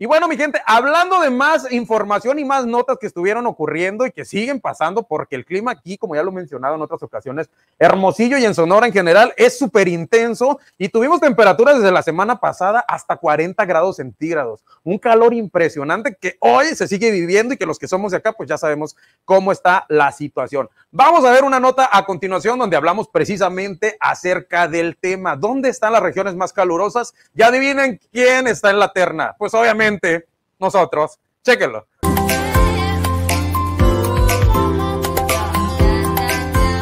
Y bueno, mi gente, hablando de más información y más notas que estuvieron ocurriendo y que siguen pasando, porque el clima aquí, como ya lo he mencionado en otras ocasiones, Hermosillo y en Sonora en general es súper intenso y tuvimos temperaturas desde la semana pasada hasta 40 grados centígrados. Un calor impresionante que hoy se sigue viviendo y que los que somos de acá, pues ya sabemos cómo está la situación. Vamos a ver una nota a continuación donde hablamos precisamente acerca del tema. ¿Dónde están las regiones más calurosas? Ya adivinen quién está en la terna. Pues obviamente nosotros. Chéquenlo.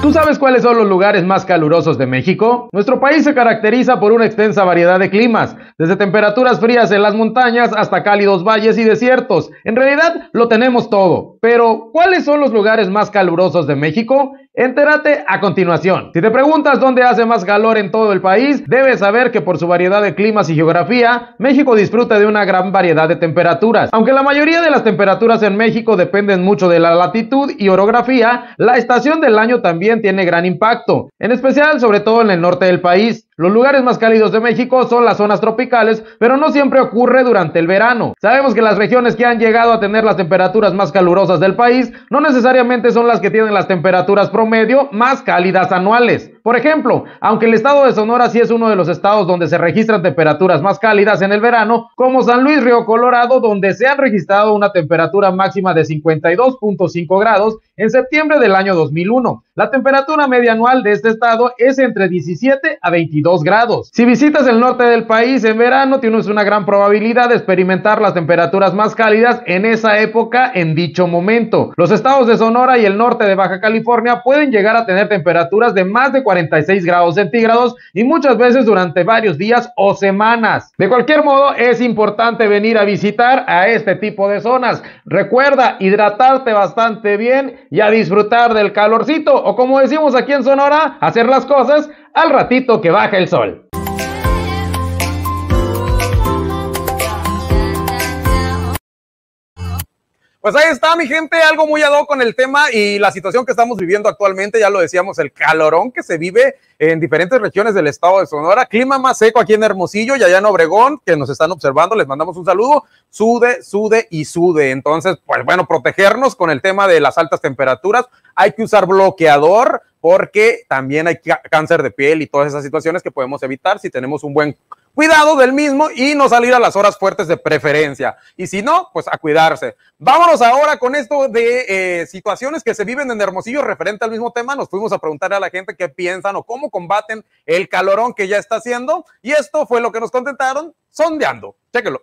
¿Tú sabes cuáles son los lugares más calurosos de México? Nuestro país se caracteriza por una extensa variedad de climas, desde temperaturas frías en las montañas hasta cálidos valles y desiertos. En realidad lo tenemos todo. Pero, ¿cuáles son los lugares más calurosos de México? Entérate a continuación. Si te preguntas dónde hace más calor en todo el país, debes saber que por su variedad de climas y geografía, México disfruta de una gran variedad de temperaturas. Aunque la mayoría de las temperaturas en México dependen mucho de la latitud y orografía, la estación del año también tiene gran impacto, en especial sobre todo en el norte del país. Los lugares más cálidos de México son las zonas tropicales, pero no siempre ocurre durante el verano. Sabemos que las regiones que han llegado a tener las temperaturas más calurosas del país no necesariamente son las que tienen las temperaturas promedio más cálidas anuales. Por ejemplo, aunque el estado de Sonora sí es uno de los estados donde se registran temperaturas más cálidas en el verano, como San Luis Río Colorado, donde se han registrado una temperatura máxima de 52.5 grados en septiembre del año 2001. La temperatura media anual de este estado es entre 17 a 22 grados. Si visitas el norte del país en verano, tienes una gran probabilidad de experimentar las temperaturas más cálidas en esa época en dicho momento. Los estados de Sonora y el norte de Baja California pueden llegar a tener temperaturas de más de 46 grados centígrados y muchas veces durante varios días o semanas. De cualquier modo, es importante venir a visitar a este tipo de zonas. Recuerda hidratarte bastante bien y a disfrutar del calorcito o como decimos aquí en Sonora, hacer las cosas al ratito que baja el sol. Pues ahí está, mi gente, algo muy ad con el tema y la situación que estamos viviendo actualmente, ya lo decíamos, el calorón que se vive en diferentes regiones del estado de Sonora, clima más seco aquí en Hermosillo y allá en Obregón, que nos están observando, les mandamos un saludo, sude, sude y sude. Entonces, pues bueno, protegernos con el tema de las altas temperaturas, hay que usar bloqueador porque también hay cáncer de piel y todas esas situaciones que podemos evitar si tenemos un buen cuidado del mismo y no salir a las horas fuertes de preferencia. Y si no, pues a cuidarse. Vámonos ahora con esto de eh, situaciones que se viven en Hermosillo referente al mismo tema. Nos fuimos a preguntarle a la gente qué piensan o cómo combaten el calorón que ya está haciendo. Y esto fue lo que nos contentaron sondeando. Chéquelo.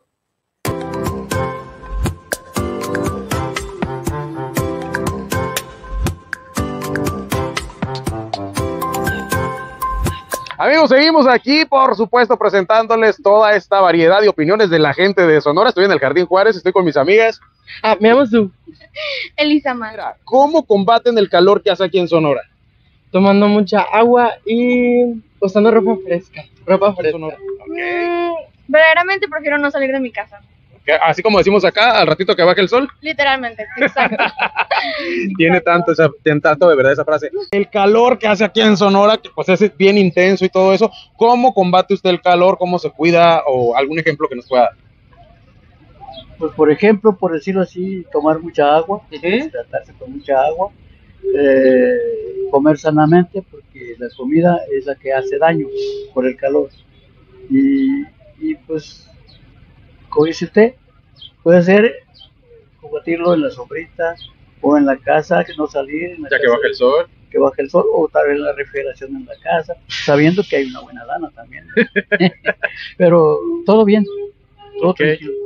Amigos, seguimos aquí, por supuesto, presentándoles toda esta variedad de opiniones de la gente de Sonora. Estoy en el Jardín Juárez, estoy con mis amigas. Ah, me llamas tú. Elisa Mara. ¿Cómo combaten el calor que hace aquí en Sonora? Tomando mucha agua y usando ropa fresca. Ropa fresca. Mm, verdaderamente prefiero no salir de mi casa así como decimos acá, al ratito que baje el sol. Literalmente, exacto. tiene tanto, esa, tiene tanto de verdad esa frase. El calor que hace aquí en Sonora, que pues es bien intenso y todo eso, ¿cómo combate usted el calor? ¿Cómo se cuida? ¿O algún ejemplo que nos pueda dar? Pues por ejemplo, por decirlo así, tomar mucha agua, tratarse con mucha agua, eh, comer sanamente, porque la comida es la que hace daño por el calor. Y, y pues como dice usted, puede ser combatirlo en la sombrita o en la casa, que no salir. ya que baje el sol. Que baje el sol, o tal vez la refrigeración en la casa, sabiendo que hay una buena lana también. Pero todo bien.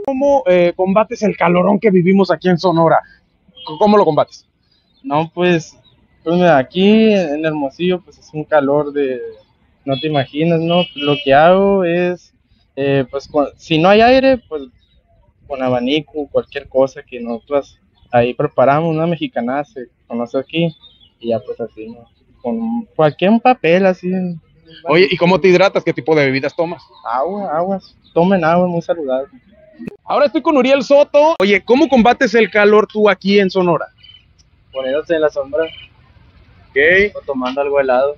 ¿Cómo eh, combates el calorón que vivimos aquí en Sonora? ¿Cómo lo combates? No, pues, pues aquí en Hermosillo, pues es un calor de, no te imaginas, ¿no? Lo que hago es eh, pues si no hay aire, pues con abanico, cualquier cosa que nosotros ahí preparamos, una mexicana se conoce aquí, y ya pues así, ¿no? con cualquier papel así. Oye, ¿y cómo te hidratas? ¿Qué tipo de bebidas tomas? Agua, aguas, tomen agua, muy saludable. Ahora estoy con Uriel Soto. Oye, ¿cómo combates el calor tú aquí en Sonora? Poniéndose en la sombra. Ok. O tomando algo helado.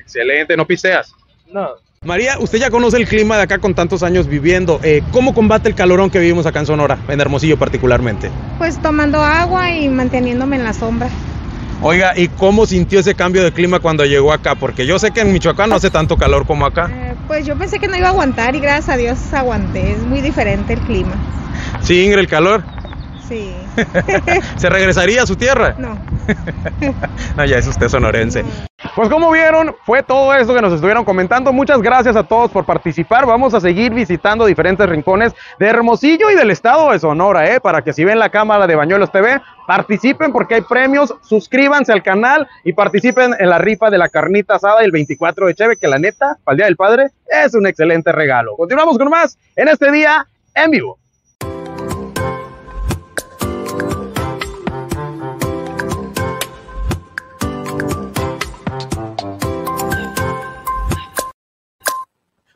Excelente, ¿no piseas? No, María, usted ya conoce el clima de acá con tantos años viviendo. Eh, ¿Cómo combate el calorón que vivimos acá en Sonora, en Hermosillo particularmente? Pues tomando agua y manteniéndome en la sombra. Oiga, ¿y cómo sintió ese cambio de clima cuando llegó acá? Porque yo sé que en Michoacán no hace tanto calor como acá. Eh, pues yo pensé que no iba a aguantar y gracias a Dios aguanté. Es muy diferente el clima. ¿Sí, Ingrid, el calor? Sí. ¿Se regresaría a su tierra? No. no, ya es usted sonorense. Pues como vieron, fue todo esto que nos estuvieron comentando. Muchas gracias a todos por participar. Vamos a seguir visitando diferentes rincones de Hermosillo y del estado de Sonora, ¿eh? para que si ven la cámara de Bañuelos TV, participen porque hay premios, suscríbanse al canal y participen en la rifa de la carnita asada el 24 de Cheve, que la neta, para el Día del Padre, es un excelente regalo. Continuamos con más en este día en vivo.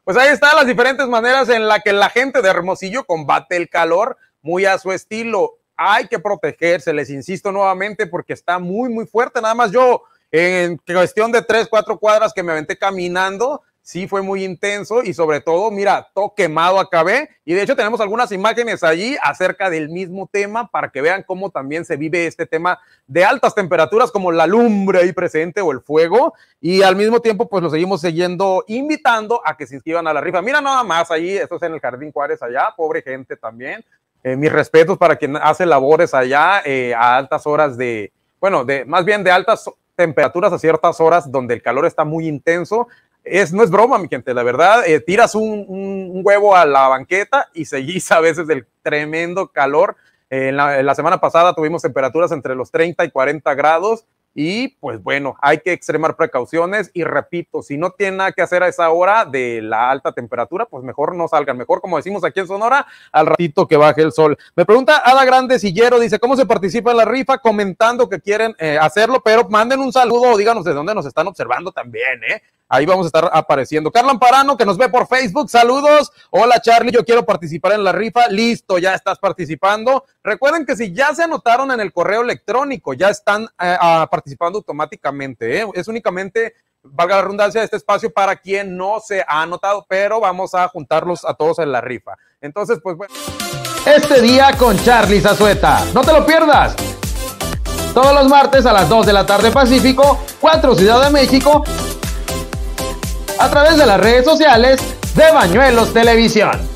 Pues ahí están las diferentes maneras en la que la gente de Hermosillo combate el calor muy a su estilo. Hay que protegerse, les insisto nuevamente, porque está muy, muy fuerte. Nada más yo, en cuestión de tres, cuatro cuadras que me aventé caminando, sí fue muy intenso y sobre todo, mira, todo quemado acabé. Y de hecho tenemos algunas imágenes allí acerca del mismo tema para que vean cómo también se vive este tema de altas temperaturas como la lumbre ahí presente o el fuego. Y al mismo tiempo, pues lo seguimos siguiendo, invitando a que se inscriban a la rifa. Mira nada más ahí, esto es en el Jardín Juárez allá, pobre gente también. Eh, mis respetos para quien hace labores allá eh, a altas horas de, bueno, de más bien de altas temperaturas a ciertas horas donde el calor está muy intenso es, no es broma, mi gente, la verdad, eh, tiras un, huevo a la banqueta y seguís a veces del tremendo calor. Eh, en, la, en, la, semana pasada tuvimos temperaturas entre los 30 y 40 grados y pues bueno, hay que extremar precauciones y repito, si no tiene nada que hacer a esa hora de la alta temperatura, pues mejor no salgan, mejor como decimos aquí en Sonora, al ratito que baje el sol. Me pregunta Ada Grande Sillero, dice, ¿cómo se participa en la rifa? Comentando que quieren eh, hacerlo, pero manden un saludo o díganos de dónde nos están observando también, ¿eh? Ahí vamos a estar apareciendo. Carla Amparano, que nos ve por Facebook, saludos. Hola Charlie, yo quiero participar en la rifa. Listo, ya estás participando. Recuerden que si ya se anotaron en el correo electrónico, ya están eh, participando automáticamente. ¿eh? Es únicamente, valga la redundancia, este espacio para quien no se ha anotado, pero vamos a juntarlos a todos en la rifa. Entonces, pues bueno. Este día con Charlie Zazueta. No te lo pierdas. Todos los martes a las 2 de la tarde Pacífico, 4 Ciudad de México a través de las redes sociales de Bañuelos Televisión.